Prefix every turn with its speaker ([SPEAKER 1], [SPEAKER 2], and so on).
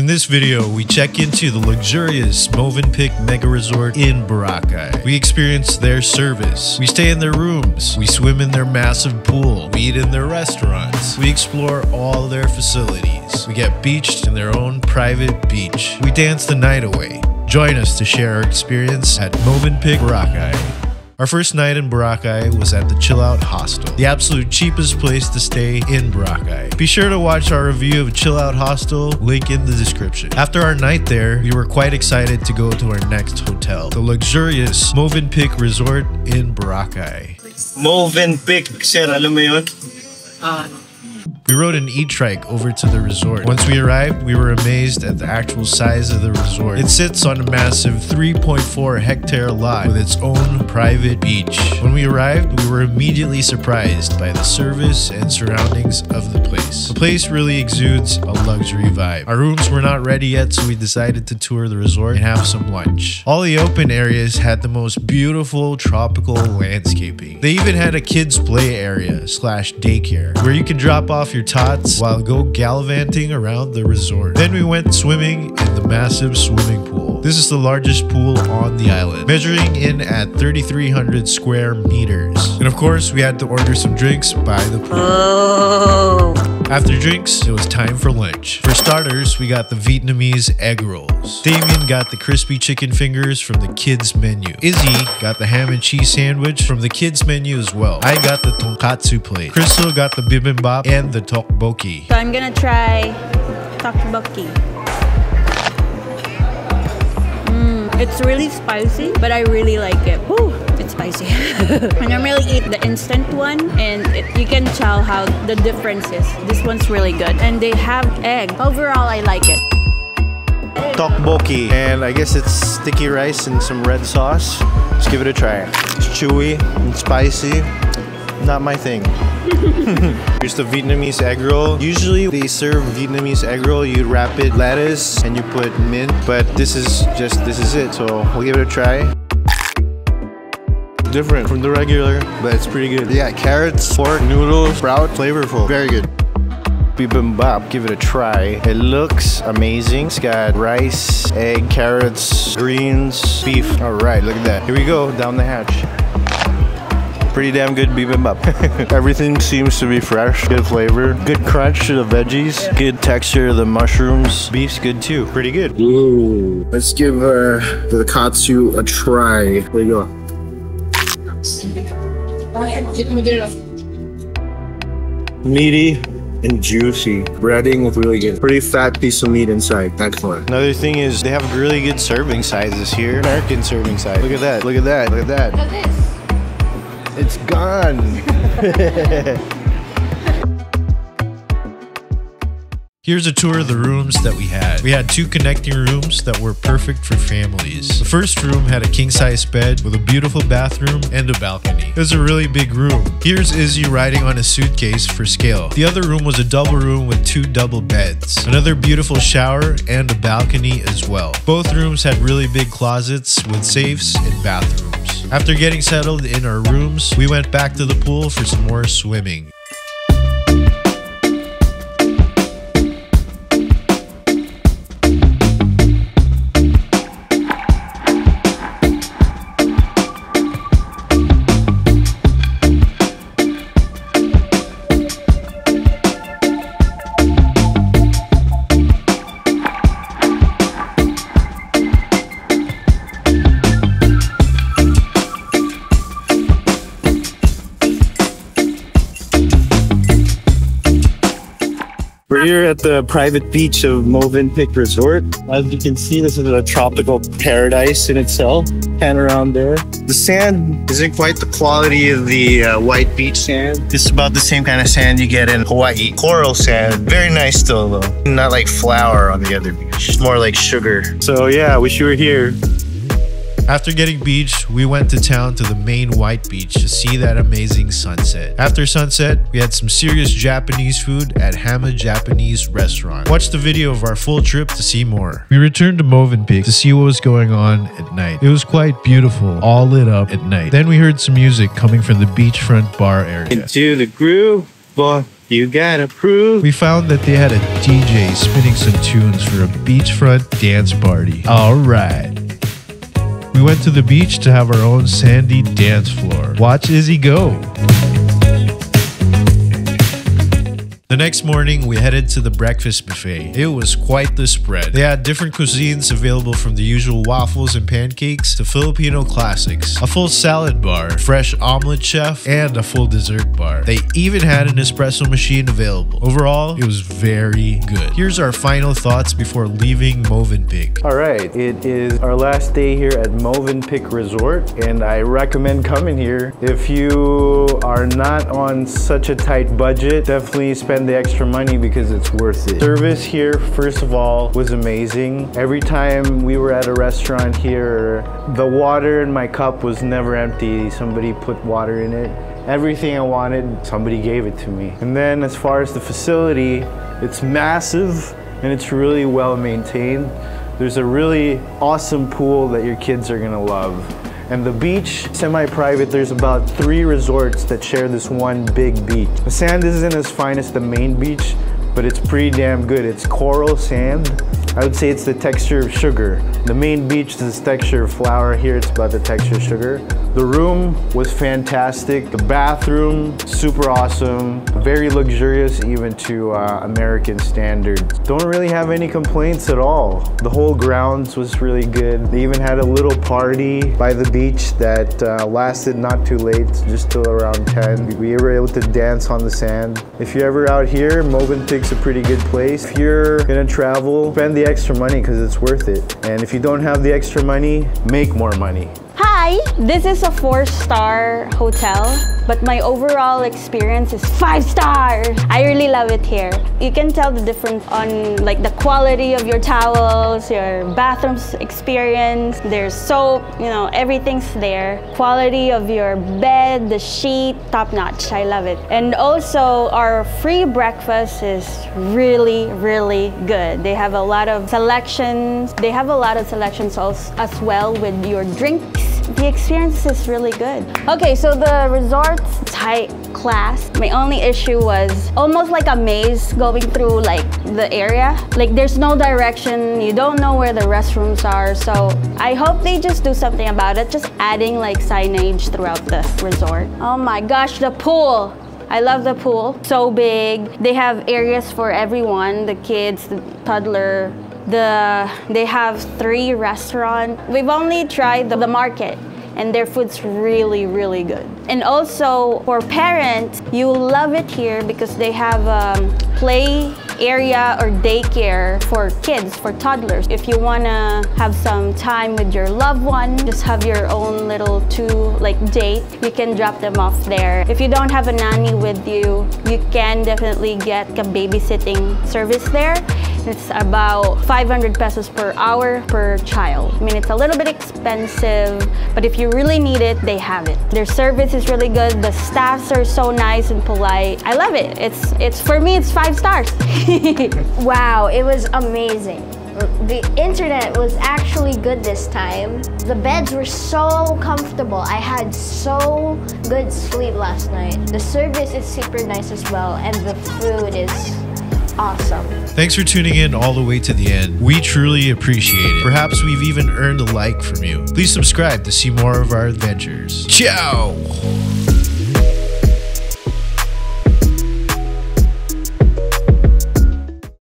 [SPEAKER 1] In this video, we check into the luxurious Movenpick Mega Resort in Boracay. We experience their service. We stay in their rooms. We swim in their massive pool. We eat in their restaurants. We explore all their facilities. We get beached in their own private beach. We dance the night away. Join us to share our experience at Movenpick Boracay. Our first night in Boracay was at the Chill Out Hostel, the absolute cheapest place to stay in Boracay. Be sure to watch our review of Chill Out Hostel, link in the description. After our night there, we were quite excited to go to our next hotel, the luxurious Movenpick Resort in Boracay.
[SPEAKER 2] Movenpick, sir. Alam mo yun?
[SPEAKER 1] Ah, We rode an e-trike over to the resort. Once we arrived, we were amazed at the actual size of the resort. It sits on a massive 3.4 hectare lot with its own private beach. When we arrived, we were immediately surprised by the service and surroundings of the place. The place really exudes a luxury vibe. Our rooms were not ready yet, so we decided to tour the resort and have some lunch. All the open areas had the most beautiful tropical landscaping. They even had a kids play area slash daycare where you can drop off your tots while go gallivanting around the resort. Then we went swimming in the massive swimming pool. This is the largest pool on the island, measuring in at 3,300 square meters. And of course, we had to order some drinks by the pool. Oh. After drinks, it was time for lunch. For starters, we got the Vietnamese egg rolls. Damien got the crispy chicken fingers from the kids menu. Izzy got the ham and cheese sandwich from the kids menu as well. I got the tonkatsu plate. Krystle got the bibimbap and the tteokbokki.
[SPEAKER 3] So I'm gonna try tteokbokki. It's really spicy, but I really like it. Whew, it's spicy. I normally eat the instant one, and it, you can tell how the difference is. This one's really good, and they have egg. Overall, I like it.
[SPEAKER 2] Tteokbokki. And I guess it's sticky rice and some red sauce. Let's give it a try. It's chewy and spicy. Not my thing. Here's the Vietnamese egg roll. Usually they serve Vietnamese egg roll. You wrap it lettuce and you put mint, but this is just this is it. So we'll give it a try. Different from the regular, but it's pretty good. Yeah, carrots, pork, noodles, sprout, flavorful. Very good. Bibimbap, give it a try. It looks amazing. It's got rice, egg, carrots, greens, beef. All right, look at that. Here we go, down the hatch. Pretty damn good bibimbap. Everything seems to be fresh, good flavor, good crunch to the veggies, good texture to the mushrooms. Beef's good too, pretty good.
[SPEAKER 4] Ooh, let's give uh, the katsu a try. There you go. Meaty and juicy. Breading is really good. Pretty fat piece of meat inside. Excellent.
[SPEAKER 2] Another thing is they have really good serving sizes here. American serving size. Look at that, look at that, look at that. It's gone.
[SPEAKER 1] Here's a tour of the rooms that we had. We had two connecting rooms that were perfect for families. The first room had a king size bed with a beautiful bathroom and a balcony. It was a really big room. Here's Izzy riding on a suitcase for scale. The other room was a double room with two double beds, another beautiful shower, and a balcony as well. Both rooms had really big closets with safes and bathrooms. After getting settled in our rooms, we went back to the pool for some more swimming.
[SPEAKER 4] We're here at the private beach of Movenpick Resort. As you can see, this is a tropical paradise in itself. Pan around there.
[SPEAKER 2] The sand isn't quite the quality of the uh, white beach sand. Is about the same kind of sand you get in Hawaii. Coral sand. Very nice still though. Not like flour on the other beach. It's more like sugar.
[SPEAKER 4] So yeah, wish you were here.
[SPEAKER 1] After getting beach, we went to town to the main white beach to see that amazing sunset. After sunset, we had some serious Japanese food at Hama Japanese Restaurant. Watch the video of our full trip to see more. We returned to Movenpick to see what was going on at night. It was quite beautiful, all lit up at night. Then we heard some music coming from the beachfront bar area.
[SPEAKER 4] Into the groove, boy. You gotta prove.
[SPEAKER 1] We found that they had a DJ spinning some tunes for a beachfront dance party. Alright. We went to the beach to have our own sandy dance floor. Watch Izzy go. Next morning, we headed to the breakfast buffet. It was quite the spread. They had different cuisines available from the usual waffles and pancakes to Filipino classics, a full salad bar, fresh omelet chef, and a full dessert bar. They even had an espresso machine available. Overall, it was very good. Here's our final thoughts before leaving Movenpick.
[SPEAKER 2] All right, it is our last day here at Movenpick Resort, and I recommend coming here. If you are not on such a tight budget, definitely spend the extra money because it's worth it. Service here, first of all, was amazing. Every time we were at a restaurant here, the water in my cup was never empty. Somebody put water in it. Everything I wanted, somebody gave it to me. And then as far as the facility, it's massive and it's really well maintained. There's a really awesome pool that your kids are gonna love. And the beach, semi-private, there's about three resorts that share this one big beach. The sand isn't as fine as the main beach, but it's pretty damn good. It's coral sand. I would say it's the texture of sugar. The main beach is the texture of flour. Here it's about the texture of sugar. The room was fantastic. The bathroom, super awesome. Very luxurious even to uh, American standards. Don't really have any complaints at all. The whole grounds was really good. They even had a little party by the beach that uh, lasted not too late, just till around 10. We were able to dance on the sand. If you're ever out here, Mogan Movenpick's a pretty good place. If you're gonna travel, spend the extra money because it's worth it. And if you don't have the extra money, make more money.
[SPEAKER 3] Hi, this is a four-star hotel, but my overall experience is five stars. I really love it here. You can tell the difference on like the quality of your towels, your bathrooms experience. There's soap, you know, everything's there. Quality of your bed, the sheet, top notch. I love it. And also our free breakfast is really, really good. They have a lot of selections. They have a lot of selections as well with your drinks the experience is really good. Okay, so the resort's high class. My only issue was almost like a maze going through like the area. Like there's no direction, you don't know where the restrooms are. So I hope they just do something about it, just adding like signage throughout the resort. Oh my gosh, the pool. I love the pool. So big. They have areas for everyone, the kids, the toddler, the they have three restaurants. We've only tried the, the market and their food's really really good. And also for parents, you will love it here because they have um, play area or daycare for kids, for toddlers. If you wanna have some time with your loved one, just have your own little two like date, you can drop them off there. If you don't have a nanny with you, you can definitely get a babysitting service there. It's about 500 pesos per hour per child. I mean, it's a little bit expensive, but if you really need it, they have it. Their service is really good. The staffs are so nice and polite. I love it. It's, it's for me, it's five stars.
[SPEAKER 5] Wow, it was amazing. The internet was actually good this time. The beds were so comfortable. I had so good sleep last night. The service is super nice as well, and the food is awesome.
[SPEAKER 1] Thanks for tuning in all the way to the end. We truly appreciate it. Perhaps we've even earned a like from you. Please subscribe to see more of our adventures. Ciao!